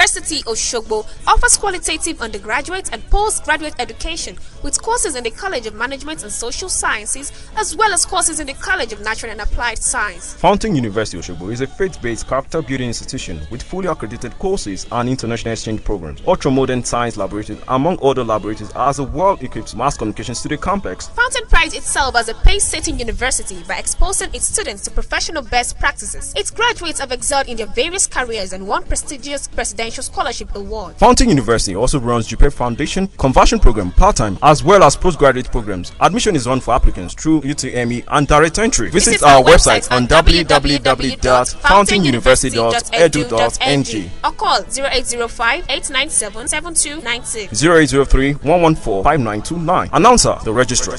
University Osogbo offers qualitative undergraduate and postgraduate education with courses in the College of Management and Social Sciences as well as courses in the College of Natural and Applied Science. Fountain University Osogbo is a faith-based character building institution with fully accredited courses and international exchange programs. Ultra-modern science laboratories, among other laboratories, has a well-equipped mass communication studio complex. Fountain prides itself as a pace-setting university by exposing its students to professional best practices. Its graduates have excelled in their various careers and won prestigious presidential scholarship award. Fountain University also runs JUPEB Foundation conversion program part-time as well as postgraduate programs. Admission is on for applicants through UTME and direct entry. Visit, Visit our website on www.fountainuniversity.edu.ng or call 0805 897 7296. 0803 114 5929. Announcer, the registrar.